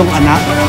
tatlong anak.